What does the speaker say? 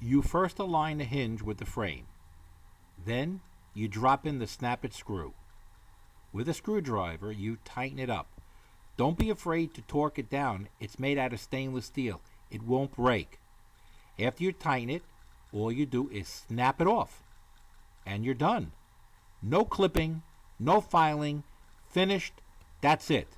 You first align the hinge with the frame. Then you drop in the snap-it screw. With a screwdriver, you tighten it up. Don't be afraid to torque it down. It's made out of stainless steel. It won't break. After you tighten it, all you do is snap it off. And you're done. No clipping, no filing, finished. That's it.